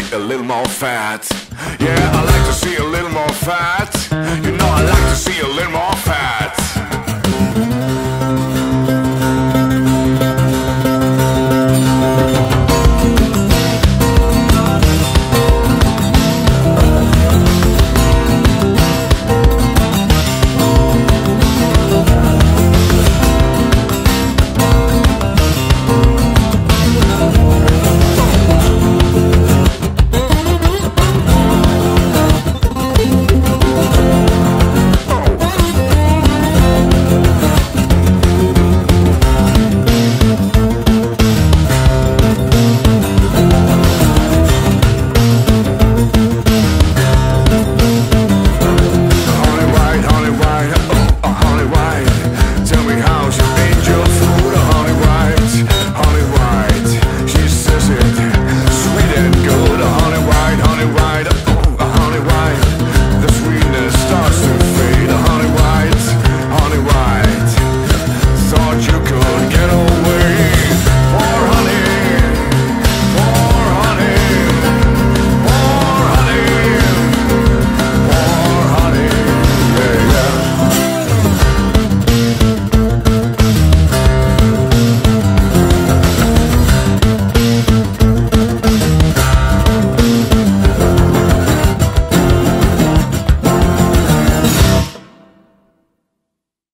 see a little more fat. Yeah, I like to see a little more fat. You